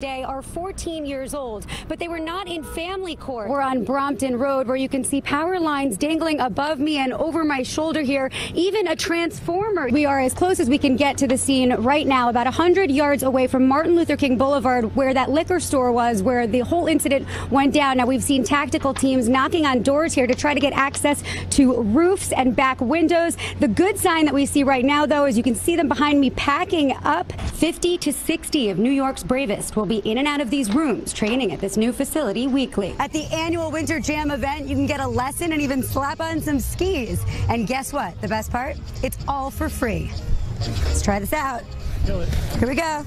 Day are 14 years old, but they were not in family court. We're on Brompton Road where you can see power lines dangling above me and over my shoulder here, even a transformer. We are as close as we can get to the scene right now, about 100 yards away from Martin Luther King Boulevard, where that liquor store was, where the whole incident went down. Now, we've seen tactical teams knocking on doors here to try to get access to roofs and back windows. The good sign that we see right now, though, is you can see them behind me packing up. 50 to 60 of New York's bravest will be in and out of these rooms training at this new facility weekly. At the annual Winter Jam event, you can get a lesson and even slap on some skis. And guess what? The best part? It's all for free. Let's try this out. Here we go.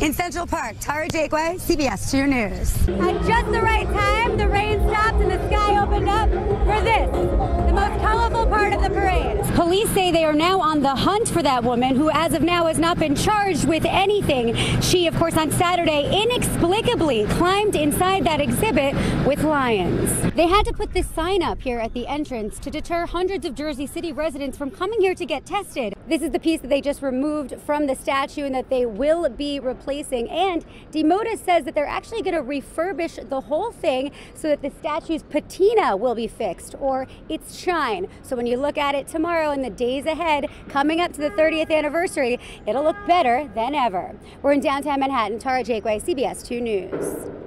In Central Park, Tara Jakeway, CBS 2 News. At just the right time, the rain stopped Police say they are now on the hunt for that woman who, as of now, has not been charged with anything. She, of course, on Saturday inexplicably climbed inside that exhibit with lions. They had to put this sign up here at the entrance to deter hundreds of Jersey City residents from coming here to get tested. This is the piece that they just removed from the statue and that they will be replacing. And Di Modica says that they're actually going to refurbish the whole thing so that the statue's patina will be fixed or its shine. So when you look at it tomorrow and the days ahead, coming up to the 30th anniversary, it'll look better than ever. We're in downtown Manhattan. Tara Jakeway, CBS 2 News.